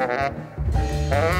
Uh-huh.